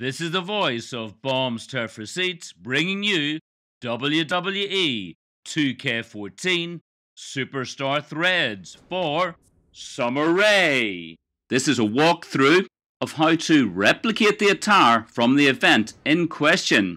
This is the voice of Bombs Turf Receipts bringing you WWE 2K14 Superstar Threads for Summer Rae. This is a walkthrough of how to replicate the attire from the event in question.